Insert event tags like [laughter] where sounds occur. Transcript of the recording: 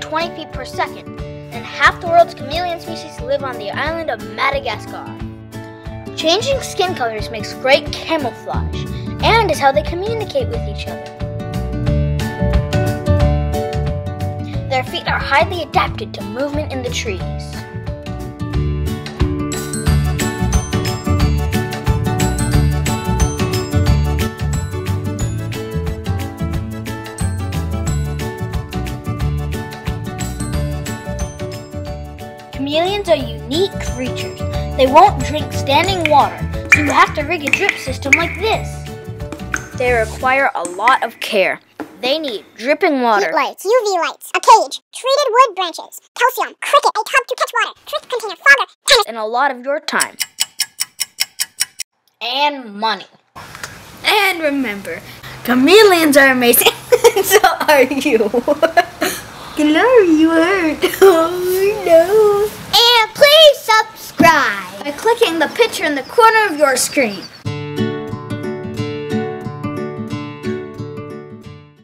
20 feet per second, and half the world's chameleon species live on the island of Madagascar. Changing skin colors makes great camouflage and is how they communicate with each other. Their feet are highly adapted to movement in the trees. Chameleons are unique creatures. They won't drink standing water, so you have to rig a drip system like this. They require a lot of care. They need dripping water. Heat lights, UV lights, a cage, treated wood branches, calcium, cricket, a tub to catch water, trick container, fogger, tennis. and a lot of your time. And money. And remember, chameleons are amazing. [laughs] so are you. [laughs] Glory, you hurt. [laughs] Oh no. Clicking the picture in the corner of your screen.